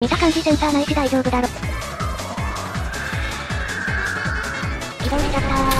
見た感じセンサーないし大丈夫だろ。起動しちゃったー。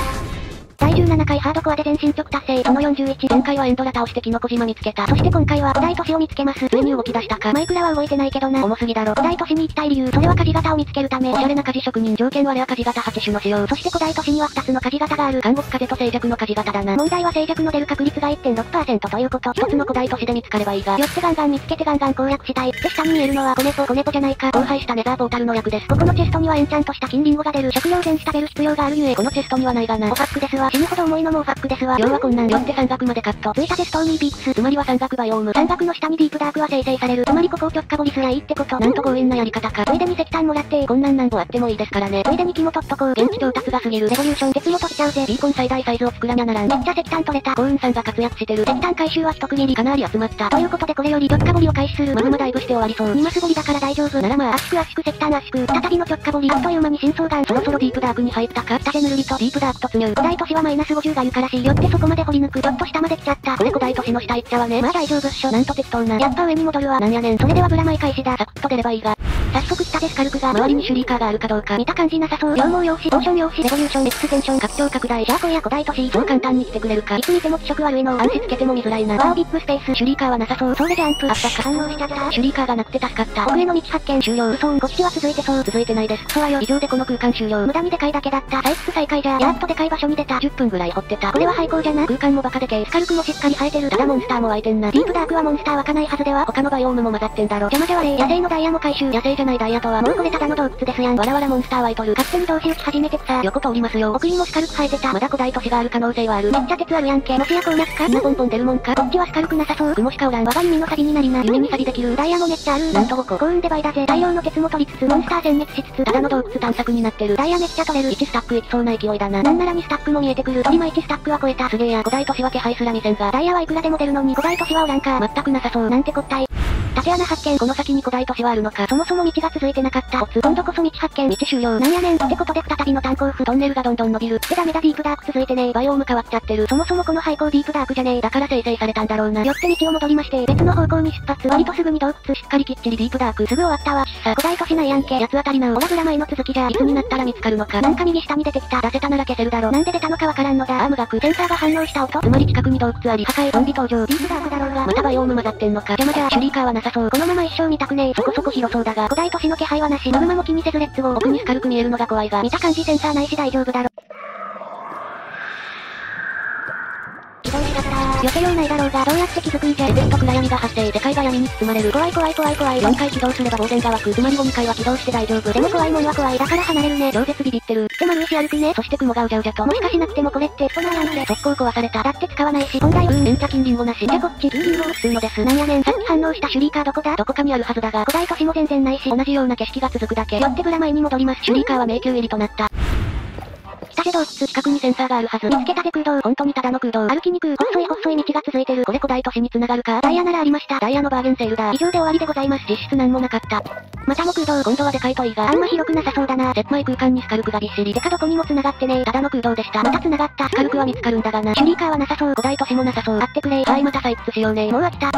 第17回ハードコアで全進捗達成。その41。前回はエンドラ倒してキノコ島見つけた。そして今回は古代都市を見つけます。上に動き出したか。マイクラは動いてないけどな。重すぎだろ。古代都市に行きたい理由。それは火事型を見つけるため。おしゃれな火事職人。条件はレア火事型8種の使用。そして古代都市には2つの火事型がある。監獄風と静寂の火事型だな。問題は静寂の出る確率が1.6%ということ。一つの古代都市で見つかればいいが。よってガンガン見つけてガンガン攻略したい。で下に見えるのは子猫、子猫じゃないか。荒廃したネザーポータルの役です。ここのチェストにはエンチャントした金リンゴが出る。食料全種食べる必要があるゆえ。このチェストにはないがな。おファックですわ。死ぬほど重いのもオファックですわ。要はこんなんよって山岳までカット。追加でストーニーピークス。つまりは山岳バイオーム。山岳の下にディープダークは生成される。つまりここを直下掘りすりゃいいってこと。なんと強引なやり方か。ついでに石炭もらって、こんなんなんぼあってもいいですからね。ついでに肝取っとこう。現地調達が過ぎる。レボリューション。鉄も取っちゃうぜ。ビーコン最大サイズを作らにゃならん。めっちゃ石炭取れた。幸運さんが活躍してる。石炭回収は一区切りかなり集まった。ということでこれより直下掘りを開始する。マグマダイブして終わりそう。2マス掘りだから大丈夫。ならまあ、圧縮圧縮石炭圧縮。再びの直下掘り。あっという間に真相がそろそろディープダークに入ったか。下でぬるりとディープダーク突入。古代都市はマイナス50がゆからしい。よってそこまで掘り抜く。ちょっと下まで来ちゃった。これ古代都市の下行っちゃわね。まあ大丈夫っしょ。なんと適当な。やっぱ上に戻るわ。なんやねん。それではブラマイ開始だ。サクッと出ればいいが。早速下でスカルクが周りにシュリーカーがあるかどうか見た感じなさそう。羊毛用紙、ポーション用紙、レボリューション、エクステンション、拡張拡大。じゃあ今夜古代都市、超簡単に来てくれるか。いつ見ても気色悪いのを暗視つけても見づらいな。ワービップスペース、シュリーカーはなさそう。それでジャンプ。あったか反応しちゃった。シュリーカーがなくて助かった。奥への道発見終了。嘘ん、こっちは続いてそう。続いてないです。クソはよ。以上でこの空間終了。無駄にでかいだけだった。採掘再開じゃ。やっとでかい場所に出た。10分ぐらい掘ってた。これは廃校じゃな。空間もバカでけスカルクもしっかり生えてる。ただモンスターも湧いてんな。ディープダークはモンスター湧かないはずでは。他のバイオームも混ざってんだろ。邪魔じゃわれ。野生のダイヤも回収。野生じゃないダイヤとはもう。これただの洞窟ですやん。わらわらモンスター湧いとる。勝手に同士打ち始めてくさ。横通りますよ。奥にもスカルク生えてた。まだ古代都市がある可能性はある。めっちゃ鉄あるやんけ。もしやこう。なすかなポンポン出るもんか。こっちはスカルクなさそう。雲しかおらん。我が耳のサビになりな。夢にサビできる。ダイヤもめっちゃある。なんと5個。幸運で倍だぜ。大量の鉄も取りつつ、モンスター殲滅しつつ、ただの洞窟探索になってる。ダイヤめっちゃ取れる。1スタックいきそう。な勢いだな。なんなら2スタックも見えてくる。今1スタックは超えた。すげえや。古代都市は気配すら見せんが。ダイヤはいくらでも出るのに古代都市はおらんか。全くなさそう。なんてこったい。縦穴発見この先に古代都市はあるのか。そもそも道が続いてなかった。今度こそ道発見道終了。なんやねん。ってことで再びの炭鉱府トンネルがどんどん伸びる。ってダメだディープダーク続いてねえバイオーム変わっちゃってる。そもそもこの廃校ディープダークじゃねえだから生成されたんだろうな。よって道を戻りまして別の方向に出発。割とすぐに洞窟しっかりきっちりディープダーク。すぐ終わったわ。さ古代都市内やんけ。八つ当たりなオラブラ前の続きじゃいつになった。ら見つかるのかなんか右下に出てきた出せたなら消せるだろなんで出たのかわからんのだアーム学センサーが反応した音。つまり近くに洞窟あり破壊ゾンビ登場。ディープダークだろうがまたバイオーム混ざってんのか邪魔じゃシュリーカーはなさそうこのまま一生見たくねえ。そこそこ広そうだが古代都市の気配はなし。マグマも気にせずレッツゴー。奥にスカルク見えるのが怖いが見た感じセンサーないし大丈夫だろ起動しちゃった避けようないだろうが、どうやって気づくんじゃエフェクト暗闇が発生、世界が闇に包まれる。怖い怖い怖い怖い。4回起動すれば呆然が湧く。つまり5、2回は起動して大丈夫。でも怖いもんは怖い。だから離れるね。超絶ビビってる。で丸石歩くね。そして雲がうじゃうじゃと。もしかしなくてもこれって、ストナーやんけ。速攻壊された。だって使わないし、本来うん、エンチャ金リンゴなし。でこっち、金リンゴを吸うのです。なんやねん。さっき反応したシュリーカーどこだどこかにあるはずだが、古代都市も全然ないし、同じような景色が続くだけ。よってブラマイに戻ります。シュリーカーは迷宮入りとなった。で洞窟近くにセンサーがあるはず。見つけたで空洞。本当にただの空洞。歩きにくい。細い細い道が続いてる。これ古代都市に繋がるか。ダイヤならありました。ダイヤのバーゲンセールだ。以上で終わりでございます。実質なんもなかった。またも空洞。今度はでかいといいが。あんま広くなさそうだな。狭い空間にスカルクがびっしり。でかどこにも繋がってねえ。ただの空洞でした。また繋がった。スカルクは見つかるんだがな。シュリーカーはなさそう。古代都市もなさそう。あってくれ。はいまた採掘しようね。もう飽きた。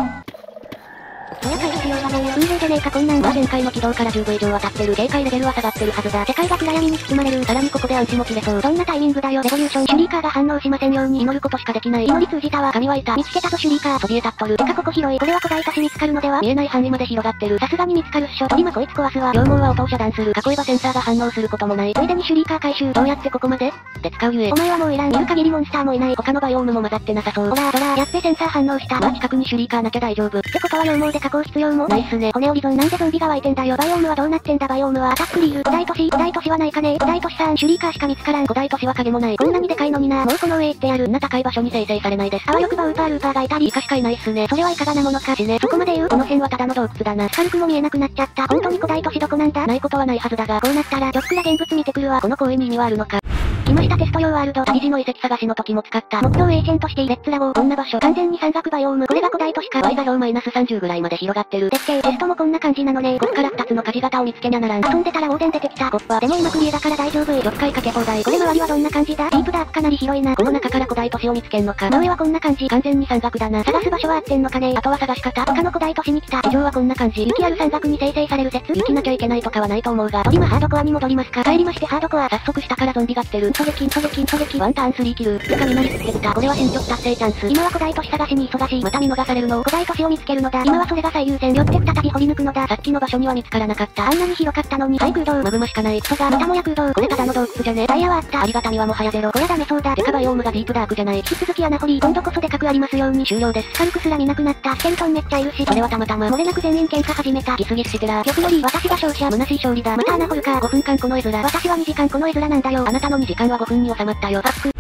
そりゃ回避しようがね。運命じゃねえかこんなんは前回の軌道から10度以上は経ってる。警戒レベルは下がってるはずだ。世界が暗闇に包まれる。さらにここで暗視も切れそう。どんなタイミングだよ。レボリューション。シュリーカーが反応しませんように祈ることしかできない。祈り通じたわ。神はいた。見つけたぞシュリーカー。そびえ立っとる。てかここ広い。これは古代都市見つかるのでは見えない範囲まで広がってる。さすがに見つかるっしょ。鳥間こいつ壊すわ。羊毛は音を遮断する。囲えばセンサーが反応することもない。ついでにシュリーカー回収。どうやってここまでで使うゆえ。お前はもういらん。いる限りモンスターもいない。他のバイオームも混ざってなさそう。ほら、ほら、やっべセンサー反応した。まあ、近くにシュリーカーなきゃ大丈夫。ってことは羊毛で加工必要もないっすね。骨折り損なんでゾンビが湧いてんだよ。バイオームはどうなってんだ？バイオームはアタックリール。古代都市、古代都市はないかね古代都市さん、シュリーカーしか見つからん。古代都市は影もない。こんなにでかいのにな。もうこの上行ってやる。んな高い場所に生成されないです。あわよくばウーパールーパーがいたり。イカしかいないっすね。それはいかがなものかしね。そこまで言う。この辺はただの洞窟だな。スカルクも見えなくなっちゃった。本当に古代都市どこなんだないことはないはずだが、こうなったら、ちょっくら現物見てくるわ。この公園に意味はあるのか。来ましたテスト用ワールド。旅路の遺跡探しの時も使った。目標エージェントしてレッツラゴー。こんな場所。完全に山岳バイオーム。これが古代都市か。Y 座標マイナス30ぐらいまで広がってる。絶景。テストもこんな感じなのね。こっから2つの火事型を見つけにゃならん。遊んでたら横転出てきた。ゴッパ。でも今クリエだから大丈夫。6回かけ放題。これ周りはどんな感じだディープダークかなり広いな。この中から古代都市を見つけんのか。真上はこんな感じ。完全に山岳だな。探す場所は合ってんのかねあとは探し方。他の古代都市に来た。地上はこんな感じ。雪ある山岳に生成される説。雪なきゃいけないとかはないと思うが。トリマハードコアに戻りますか。帰りましてハードコア。早速下からゾンビが来てる。狙撃、狙撃、狙撃。ワンターン3キル。てかみなりつけてた。これは進捗達成チャンス。今は古代都市探しに忙しい。また見逃されるのを古代都市を見つけるのだ。今はそれが最優先。よって再び掘り抜くのだ。さっきの場所には見つからなかった。あんなに広かったのに。はい空洞。マグマしかない。クソが。またもや空洞。これただの洞窟じゃね。ダイヤはあった。ありがたみはもはやゼロ。こりゃダメそうだ。デカバイオームがディープダークじゃない。引き続き穴掘り。今度こそでかくありますように。終了です。軽くすら見なくなった。スケルトンめっちゃいるし。それはたまたま。漏れなく全員喧嘩始めた。ギスギスしてら。逆より私が勝者。虚しい勝利だ。また穴掘るか。5分間この絵面。私は2時間この絵面なんだよ。あなたの2時間は5分に収まったよ。パック。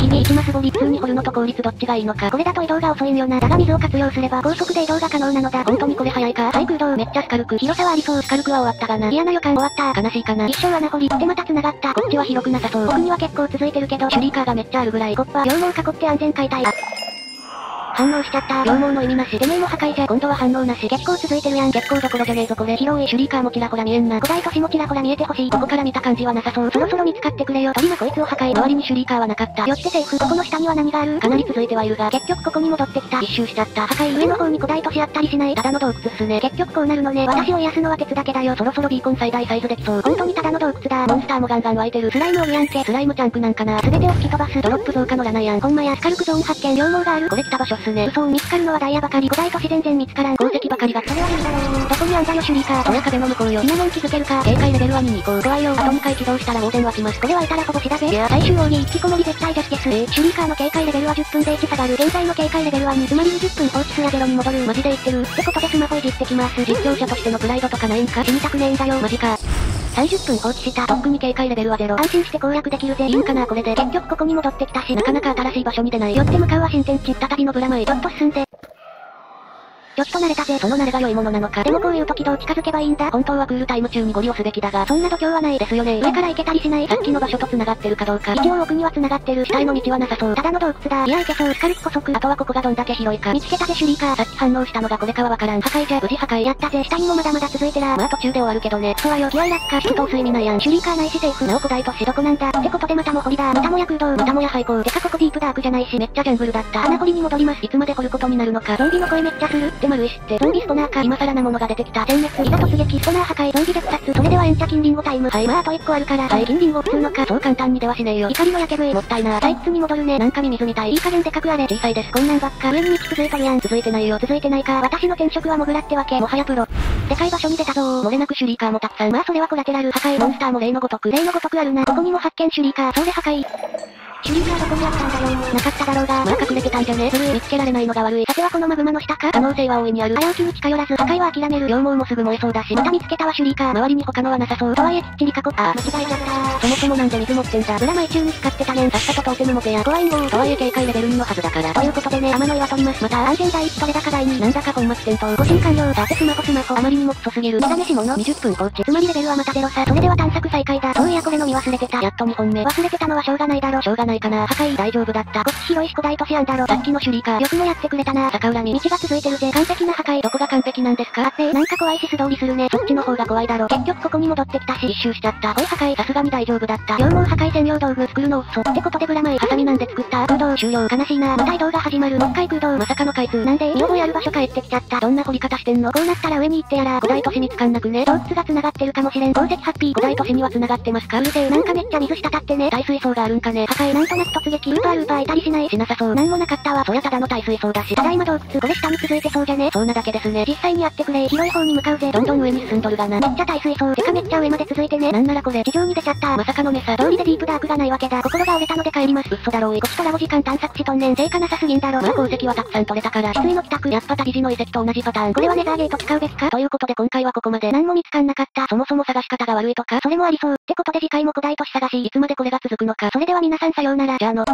日々行きます掘り、普通に掘るのと効率どっちがいいのか。これだと移動が遅いんよな。だが水を活用すれば高速で移動が可能なのだ。本当にこれ早いか。最空洞めっちゃスカルク。広さはありそう。スカルクは終わったがな。嫌な。予感終わった。悲しいかな。一生穴掘り。でまた繋がった。こっちは広くな。さそう。奥には結構続いてるけど、シュリーカーがめっちゃあるぐらい。コッパ、両門囲って安全解体。反応しちゃった。両毛の意味なし。てめえも破壊じゃ。今度は反応なし。結構続いてるやん。結構どころじゃねえぞこれ。広いシュリーカーもちらほら見えんな。古代都市もちらほら見えてほしい。ここから見た感じはなさそう。そろそろ見つかってくれよ。鳥間こいつを破壊。周りにシュリーカーはなかった。よってセーフ。ここの下には何があるかなり続いてはいるが、結局ここに戻ってきた。一周しちゃった。破壊上の方に古代都市あったりしない。ただの洞窟っすね。結局こうなるのね。私を癒すのは鉄だけだよ。そろそろビーコン最大サイズできそう。本当にただの洞窟だ。モンスターもガンガン湧いてる。スライムおるやんけ。スライムチャンクなんかな。すべてを吹き飛ばす。ドロップ増加のラナやん。ほんまや、スカルクゾーン発見。両毛がある。これ来た場所っすね。嘘見つかるのはダイヤばかり。古代都市全然見つからん。鉱石ばかりが。それは無理だろう。どこにあんだよシュリーカー。そりゃ壁の向こうよ。今もん気づけるか。警戒レベルは2に行こう。怖いよ。あと2回起動したら横転はきます。これはいたらほぼ死だぜ。いや、最終奥義引きこもり絶対ですです。えー、シュリーカーの警戒レベルは10分で1下がる。現在の警戒レベルは2。つまり20分放置すらゼロに戻る。マジで言ってる。ってことでスマホいじってきます。実況者としてのプライドとかないんか死にたくねえんだよ。マジか。30分放置した。とっくに警戒レベルはゼロ。安心して攻略できるぜ。いいんかなこれで。結局ここに戻ってきたし、なかなか新しい場所に出ない。よって向かうは新天地。再びのブラマイ。ちょっと進んで。ちょっと慣れたぜ。その慣れが良いものなのか。でもこういう時どう近づけばいいんだ？本当はクールタイム中にゴリをすべきだが、そんな度胸はないですよね。上から行けたりしない。さっきの場所と繋がってるかどうか。一応奥には繋がってる。下への道はなさそう。ただの洞窟だ。いや行けそう。スカルク補足。あとはここがどんだけ広いか。見つけたぜシュリーカー。さっき反応したのがこれかはわからん。破壊じゃ。無事破壊。やったぜ。下にもまだまだ続いてら。まあ途中で終わるけどね。そうはよ。気合落下。出頭水見ないやん。シュリーカーないしセーフ。なお古代都市どこなんだ。ってことでまたも掘りだ。またもや空洞。またもや廃校。てかここディープダークじゃないしめっちゃジャングルだった。穴掘りに戻ります。いつまで掘ることになるのか。ゾンビの声めっちゃする。って丸石って。ゾンビスポナーか。今更なものが出てきた。全滅。いざ突撃。ストナー破壊。ゾンビ絶殺。それではエンチャ金リンゴタイム。はい。まああと1個あるから。はい。金リンゴ普通のか。そう簡単にではしねえよ。怒りのやけ食い。もったいな。退屈に戻るね。なんかミミズみたい。いい加減でかくあれ。小さいです。こんなんばっか。上に道続いとるやん。続いてないよ。続いてないか。私の転職はモグラってわけ。もはやプロ。でかい場所に出たぞ漏れなくシュリーカーもたくさん。まあそれはコラテラル。破壊。モンスターも例のごとく。例のごとくあるな。ここにも発見シュリーカー。それ破壊。シュリーカーどこにあったんだよなかっただろうが。まあ隠れてたんじゃねずる見つけられないのが悪い。さてはこのマグマの下か可能性は大いにある。早起きに近寄らず、破壊は諦める。両毛もすぐ燃えそうだし。また見つけたわシュリーカー。周りに他のはなさそう。とはいえきっちり囲った。あ、間違えちゃったそもそもなんで水持ってんだ。ブラマイ中に使ってたねん。さっさとトーテム持てや。怖いんごとはいえ警戒レベル2のはずだから。ということでね、天の岩取ります。また安全第一取れ高第2。なんだか本末転倒。ご新完了。さてスマホスマホ。あまりにもクソすぎる。目覚めし物20分放置。つまりレベルはまたゼロさ。それでは探索再開だ。そういやこれの見忘れてた。やっと2本目。忘れてたのはしょうがないだろ。しょうがないかな。破壊大丈夫だった。こっち広いし古代都市案だろ。さっきのシュリーカー。よくもやってくれたな。逆恨み。道が続いてるぜ。完璧な破壊。どこが完璧なんですか？ってなんか怖いし素通りするね。そっちの方が怖いだろ。結局ここに戻ってきたし、一周しちゃった。こい破壊。さすがに大丈夫だった。両門破壊専用道具作るの嘘。ってことでブラマイ。ハサミなんで作った空洞終了。悲しいな。また移動が始まる。もう一回空洞。まさかの開通。なんで見覚えある場所帰ってきちゃった？どんな掘り方してんの？こうなったら上に行ってやら。古代都市見つかんなくね。洞窟が繋がってるかもしれん。鉱石ハッピー。古代都市には繋がってますか？うるせえ。なんかめっちゃ水滴ってね。大水槽があるんかね。破壊なんとなく突撃。ルーパールーパーいたりしないしなさそう。なんもなかったわ。そりゃただの耐水槽だし。ただいま洞窟。これ下に続いてそうじゃねそうなだけですね。実際にやってくれ。広い方に向かうぜ。どんどん上に進んどるがな。めっちゃ耐水槽。てかめっちゃ上まで続いてね。なんならこれ地上に出ちゃった。まさかのメサ。通りでディープダークがないわけだ。心が折れたので帰ります。嘘だろうい。こっちとラボ時間探索しとんねん。成果なさすぎんだろ。まあ鉱石はたくさん取れたから。翡翠の帰宅。やっぱ旅路の遺跡と同じパターン。これはネザーゲート使うべきか？ということで今回はここまで。何も見つかんなかった。そもそも探し方が悪いとか、それもありそう。ってことで次回も古代都市探し。いつまでこれが続くのか。それでは皆さんさようなら。じゃあの。